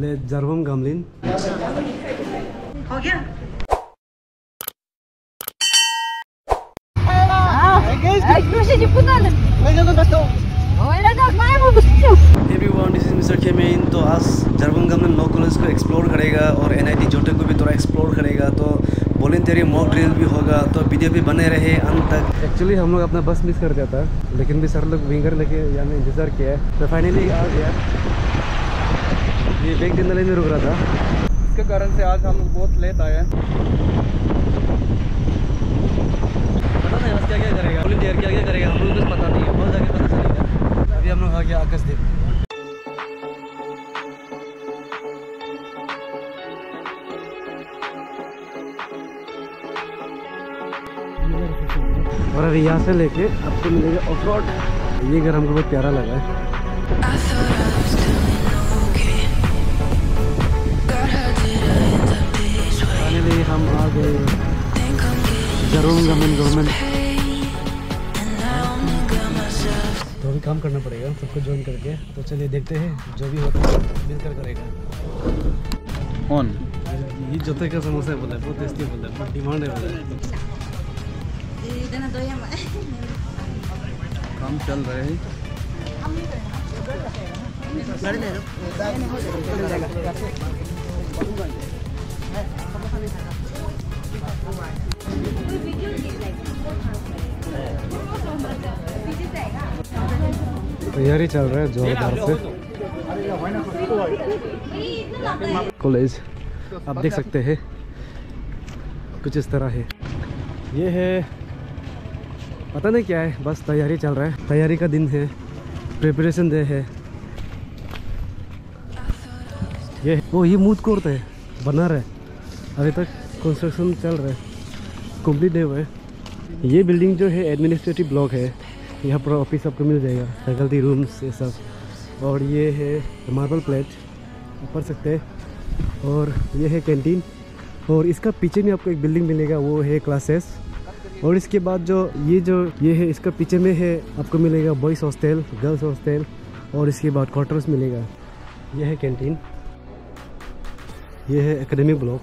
ले जरवम गमलिन। हो गया? एवरीवन दिस इज़ मिस्टर केमेन तो आज जरवम गमलिन लॉ कॉलेज को एक्सप्लोर करेगा और एनआईटी जोटे को भी थोड़ा एक्सप्लोर करेगा। तो वॉलेंटियरी मॉक ड्रिल भी होगा। तो वीडियो भी बने रहे अंत तक। एक्चुअली हम लोग अपना बस मिस कर दिया था लेकिन भी सर लोग विंगर लेके यहाँ इंतज़ार किया है। तो फाइनली आ गया। ये बैग दिनले में रुक रहा था। इसके कारण से आज हम बहुत लेट आए हैं। पता नहीं बस क्या क्या करेगा। वॉलेंटियर क्या क्या करेगा? हम लोग को कुछ पता नहीं है। बहुत जाके पता चलेगा। अभी हम लोग आ गया आकाशदीप और अभी यहाँ से लेके आपको मिलेगा ऑफ़ रोड ये घर हमको बहुत प्यारा लगा है। ज़रूर गवर्नमेंट गवर्नमेंट। तो भी काम करना पड़ेगा सबको ज्वाइन करके। तो चलिए देखते हैं जो भी होता है मिलकर करेगा। ऑन ये जोते का समोसा है बोला है, बहुत टेस्टी बोला है, बहुत डिमांड है बोला है। काम चल रहे हैं। तैयारी चल रहा है जोरदार से। कॉलेज, आप देख सकते हैं, कुछ इस तरह है। ये है, पता नहीं क्या है, बस तैयारी चल रहा है। तैयारी का दिन है प्रिपरेशन डे है। ये वो ये मूथ कोर्ट है, बना रहा अभी तक कंस्ट्रक्शन चल रहा है कंप्लीट नहीं हुआ है। ये बिल्डिंग जो है एडमिनिस्ट्रेटिव ब्लॉक है। यहाँ पर ऑफ़िस आपको मिल जाएगा फैकल्टी रूम्स ये सब। और ये है मार्बल प्लेट पढ़ सकते हैं। और ये है कैंटीन और इसका पीछे में आपको एक बिल्डिंग मिलेगा, वो है क्लासेस और इसके बाद जो, ये जो, ये है, इसका पीछे में है, आपको मिलेगा बॉयज़ हॉस्टल गर्ल्स हॉस्टल और इसके बाद क्वार्टर्स मिलेगा। ये है कैंटीन ये है एकेडमिक ब्लॉक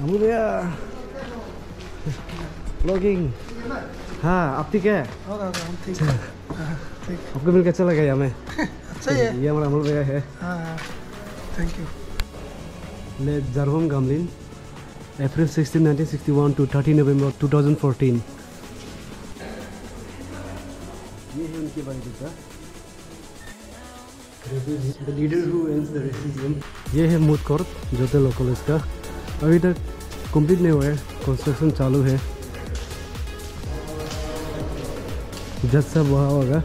गया ब्लॉगिंग हाँ आप ठीक है? आपको मिलकर अच्छा लगा यहाँ में? अच्छा है ये हमारा अमल भैया है। हाँ थैंक यू ले जरवम गामलिन अप्रैल 16 1961 टू 30 नवंबर 2014 ये है उनकी biodata The leader who ends the racism. ये है मूथ कोर्ट जोते लो कॉलेज का अभी तक कंप्लीट नहीं हुआ है। कंस्ट्रक्शन चालू है। जज सब वहाँ होगा।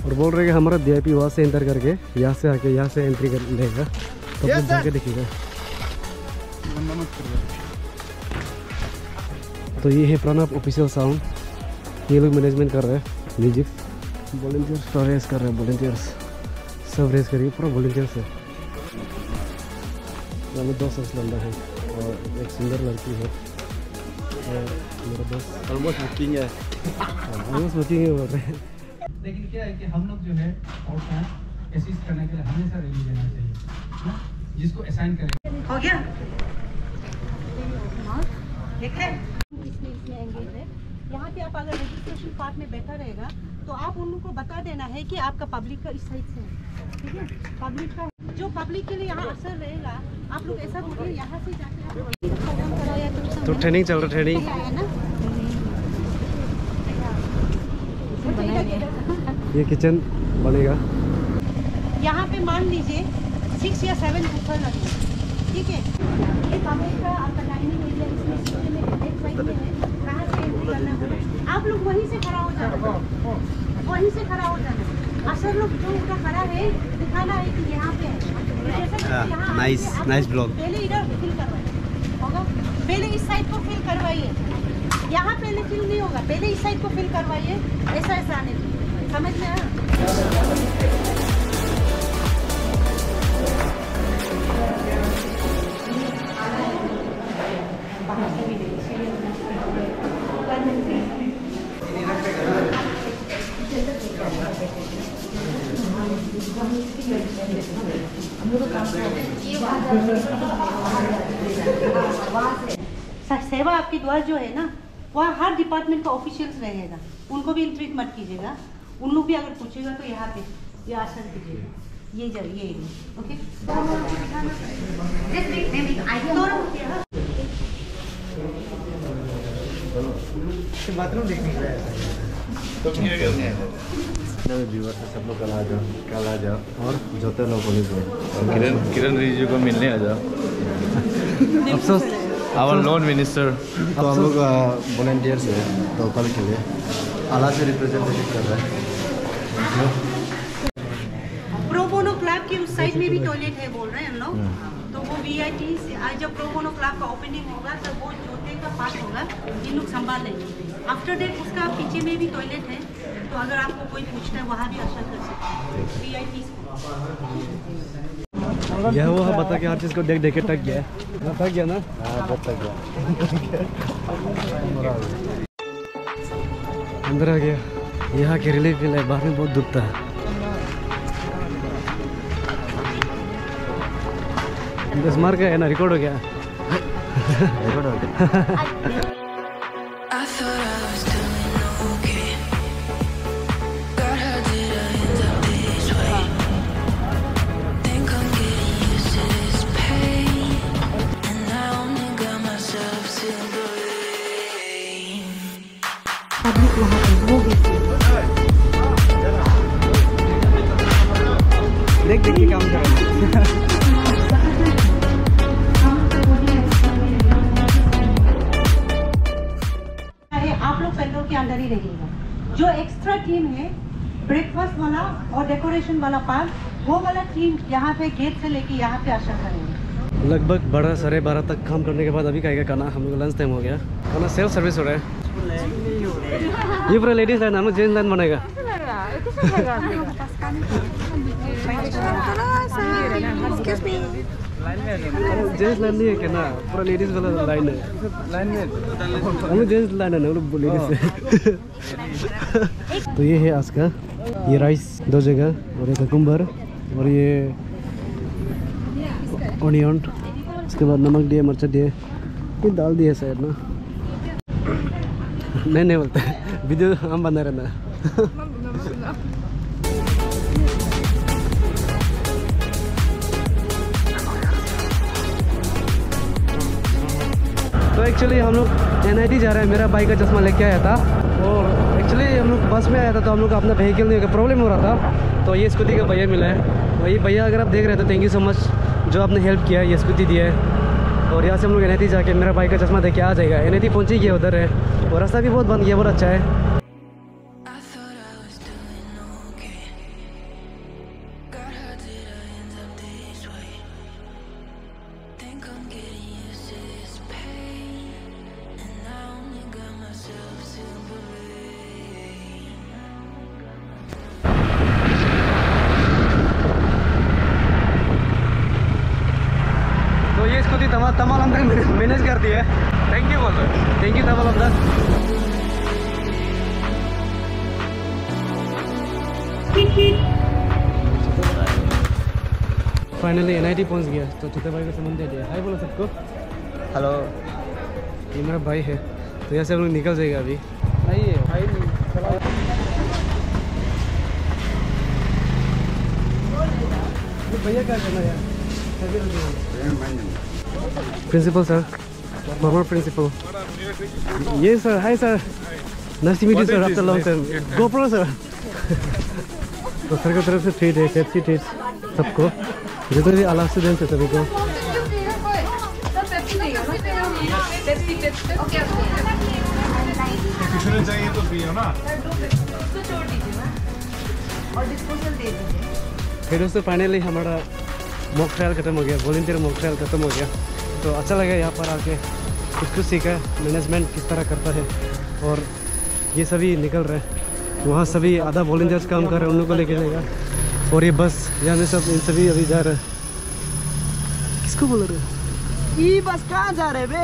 और बोल रहे कि हमारा पी वहाँ से एंटर करके यहाँ से आके यहाँ से एंट्री कर लेगा। तब Yes, जाके देखिएगा तो ये है प्रणब ऑफिशियल साउंड ये लोग मैनेजमेंट कर रहे हैं। म्यूज़िक वॉल्टियर्स तो रेस कर रहे हैं वॉल्टियर्स सब रेस करिए पूरा वॉल्टियर्स है। हमें दो सबसे लंबा है और एक सुंदर लड़की है। मेरा दोस्त ऑलमोस्ट बुकिंग है ऑलमोस्ट बुकिंग है बोल रहे लेकिन क्या है कि हम लोग जो है और असिस्ट करने के लिए हमेशा रेडी रहना चाहिए हाँ? जिसको असाइन करें। हो गया? ठीक है इसमें इसमें एंगेज है। यहाँ पे आप अगर रजिस्ट्रेशन पार्ट में बैठा रहेगा तो आप उन लोगों को बता देना है कि आपका पब्लिक का इस साइड से है ठीक है? पब्लिक का जो पब्लिक के लिए यहाँ असर रहेगा आप लोग ऐसा बोलिए यहाँ से जाके तो ट्रेनिंग चल रहा ट्रेनिंग ये किचन बनेगा। यहाँ पे मान लीजिए सिक्स या सेवन लगे ठीक है? ये का आपका डाइनिंग एरिया इसमें में एक साइड में है कहाँ से एंट्री करना है? आप लोग वहीं से खड़ा हो जाना। वहीं से खड़ा हो जाना। असर लोग जो उनका खड़ा है दिखाना है कि यहाँ पे है। हाँ, आप- nice vlog. पहले इधर फिल करवाइए। होगा। पहले इस साइड को फिल करवाइए। यहाँ पहले फिल नहीं होगा। पहले इस साइड को फिल करवाइए। ऐसा ऐसा आने समझ में आया? सेवा जो है ना वहाँ हर डिपार्टमेंट का ऑफिशियल्स रहेगा। उनको भी इंट्रीट मत कीजिएगा। उन लोग भी अगर पूछेगा तो यहाँ पे ये आसन कीजिएगा ये जब ये ओके? हाँ। बाथरूम देखने व्यूवर से सब लोग कल आ जाओ कल आ जाओ। और जोते लोग पुलिस में। और किरण किरण रिजिजू को मिलने आ जाओ। अफसोस। आवर लोन मिनिस्टर तो हम लोग वॉलेंटियर्स है तो कल के लिए। आला से रिप्रेजेंटेटिव कर रहे हैं। प्रो बोनो क्लब के उस साइड में भी टॉयलेट है बोल रहे हैं हम लोग। तो वो वी आई टी आज जब प्रो बोनो क्लब का ओपनिंग होगा तो वो जोते का पार्ट होगा। ये लोग संभाल लेंगे। आफ्टर डेट उसका पीछे में भी टॉयलेट है। तो अगर आपको कोई पूछना है वहाँ भी आशा कर सकते हैं। वी आई टी यह वो है बता के हर चीज़ को देख देख के टक गया है। टक गया ना? हाँ बहुत तक गया। अंदर आ गया। यहाँ के रिलीफ मिला है बाहर में बहुत दुखता है बस मार गया है ना रिकॉर्ड हो गया। रिकॉर्ड हो गया। जो एक्स्ट्रा टीम है ब्रेकफास्ट वाला और डेकोरेशन वाला पार्ट वो वाला टीम यहाँ पे गेट से लेके यहाँ पे आशा करेंगे। लगभग बारह साढ़े बारह तक काम करने के बाद अभी खाएगा खाना हम लोग लंच टाइम हो गया। खाना सेल्फ सर्विस हो रहा है। ये पूरा लेडीज़ लाइन हम जेंट्स लाइन बनेगा। जेंट्स लाइन नहीं है क्या? ना पूरा लेडीज़ वाला लाइन है। लाइन में हम जेंट्स लाइन है ना लोग लेडीज़ है। तो ये है आज का। ये राइस दो जगह और ये ककुम्बर और ये ऑनियन उसके बाद नमक दिए मिर्च दिए ये दाल दिए शायद ना। नहीं नहीं बोलते। वीडियो हम बना रहना। तो एक्चुअली हम लोग एन जा रहे हैं। मेरा बाइक का चश्मा लेके आया था। और एक्चुअली हम लोग बस में आया था तो हम लोग अपना व्हीकल नहीं प्रॉब्लम हो रहा था। तो ये स्कूटी का भैया मिला है। वही भैया अगर आप देख रहे हैं तो थैंक यू सो मच जो आपने हेल्प किया, ये स्कूटी दिया है। और यहाँ से हम लोग एनआईटी जाके मेरा बाइक का चश्मा दे के आ जाएगा। एन पहुँच गया उधर है। और रास्ता भी बहुत बन गया बहुत अच्छा है। अंदर मैनेज कर दिया। है थैंक यू बोल थैंक यू तमाम अंदर फाइनली एनआईटी पहुँच गया। तो छोटे भाई को सामान दे दिया। हाय बोलो सबको। हेलो ये मेरा भाई है। तो यहाँ से हम लोग निकल जाएगा अभी। आइए भाई भैया क्या करना यार? प्रिंसिपल सर फॉर्मर प्रिंसिपल ये sir hi sir nice to meet you sir after long time GoPro sir तो सर की तरफ़ से ट्रीट है पेप्सी ट्रीट सबको. जितने भी अलाव स्टूडेंट्स है सभी को. फिर उससे फाइनली हमारा मॉक ट्रायल खत्म हो गया. वॉलेंटियर मॉक ट्रायल खत्म हो गया. तो अच्छा लगा यहाँ पर आके। कुछ कुछ सीखा मैनेजमेंट किस तरह करता है और ये सभी निकल रहे हैं। वहाँ सभी आधा वॉलेंटियर्स काम कर रहे हैं उन लोगों को लेके जाएगा। और ये बस यहाँ में सब इन सभी अभी जा रहे हैं। किसको बोल रहे हैं? ये बस कहाँ जा रहे बे?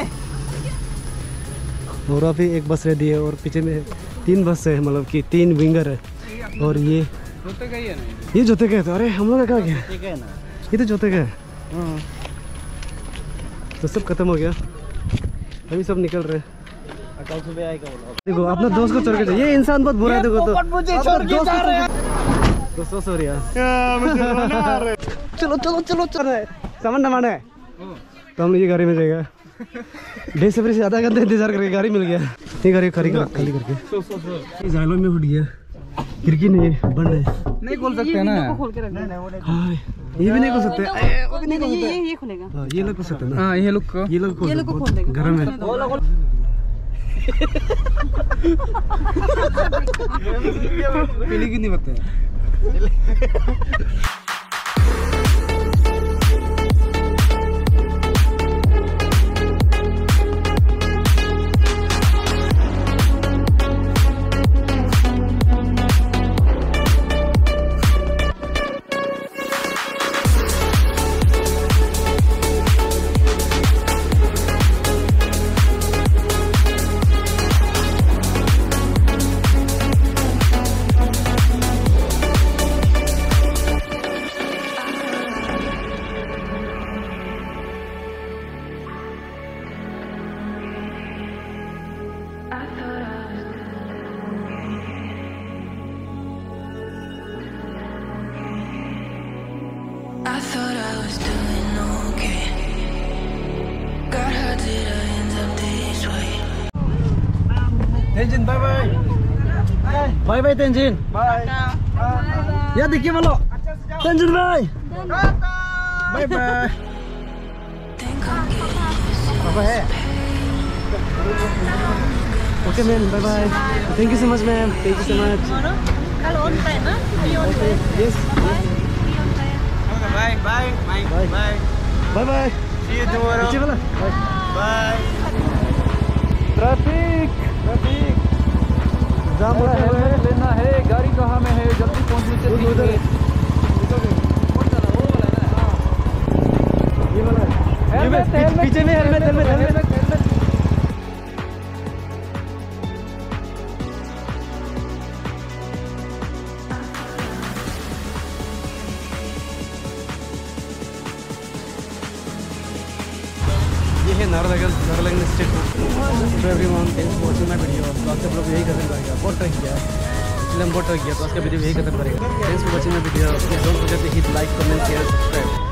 और अभी एक बस रेडी है और पीछे में तीन बस है मतलब कि तीन विंगर है। और ये जोते ही है ना ये। जोते गए है तो। अरे हम लोग का कहाँ गया ठीक है ना। ये तो जोते है। तो सब खत्म हो गया। अभी सब निकल रहे हैं। कल सुबह आएगा देखो अपना दोस्त को छोड़ के ये इंसान बहुत बुरा है देखो तो। दोस्त सॉरी यार। चलो चलो चलो चलो। सामान नमाना है। तो हम ये गाड़ी में जाएगा। बेसब्री से आधा घंटे इंतज़ार करके गाड़ी मिल गया। ये गाड़ी खाली कर खाली करके। जालों में उठ गया। खिड़की नहीं बंद है। नहीं खोल सकते ना। हाँ ये भी नहीं खोल सकते। वो भी नहीं कर सकते ये ये खुलेगा। हाँ, ये लोग खोल सकते ना। हाँ ये लोग को। ये लोग खोल सकते गर्म है। पीली की नहीं पता Tenjin, bye bye. Bye bye Tenjin. Bye. bye. Ya dikit malu. Tenjin bye. Bye bye. bye. Eh? hai? Okay man, bye bye. Thank you so much man. Thank you so much. Hello, on? Okay. Yes. Bye. Bye bye. Bye bye. Bye bye. bye. See you tomorrow. Bye. Bye. Traffic. Traffic. जाम है। लेना है गाड़ी कहाँ में है? जल्दी पहुँचने से उधर ये वाला है। हेलमेट, हेलमेट, पीछे में हेलमेट हेलमेट हेलमेट ये लगे स्टेट तो everyone thanks for watching my video तो आप सब लोग यही कदम करेगा बहुत ट्रक किया इसलिए हम बहुत ट्रक किया तो आज का वीडियो यही खत्म करेगा thanks for watching my video don't forget to hit like comment share subscribe